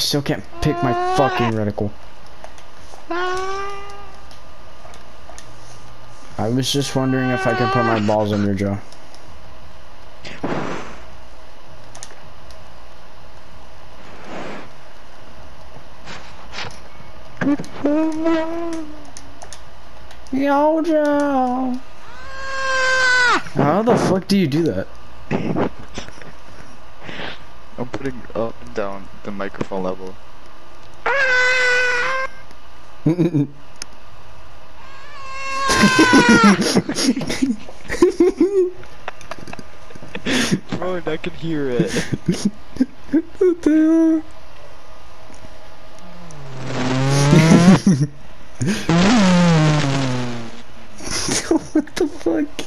still can't pick my fucking reticle. I was just wondering if I could put my balls in your jaw. Yo, Joe. How the fuck do you do that? I'm putting up and down the microphone level. Bro, I can hear it. what the hell? what the fuck?